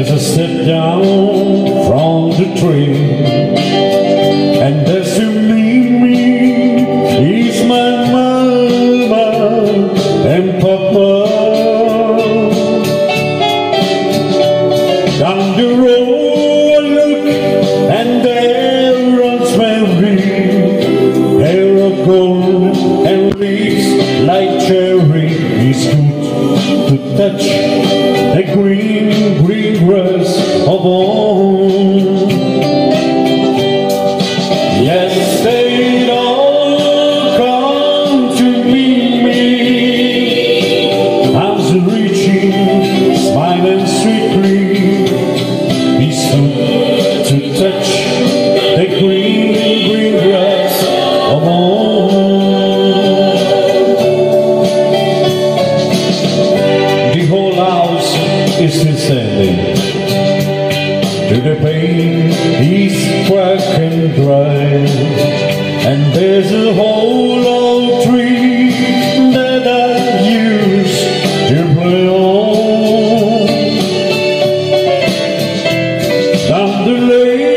is a step down from the tree, and as you meet me is my mama and papa. Down the road I look and there runs Mary hair of gold and leaves like cherries to touch a green, green grass of all To the pain he's cracked and dry. And there's a whole old tree that I used to play on. Down the lane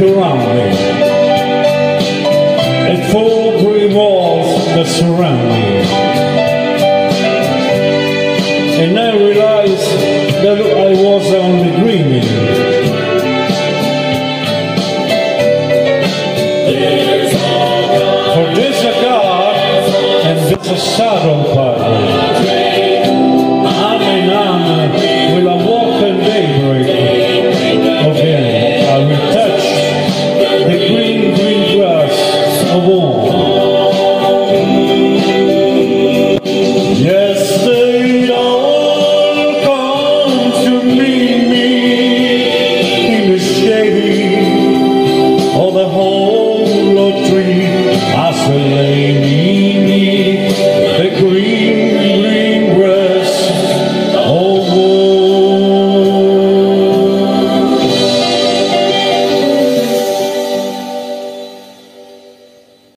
to rise And full three walls that surround me And I realized that I was only dreaming For this a God and this a shadow partner Bethlehem.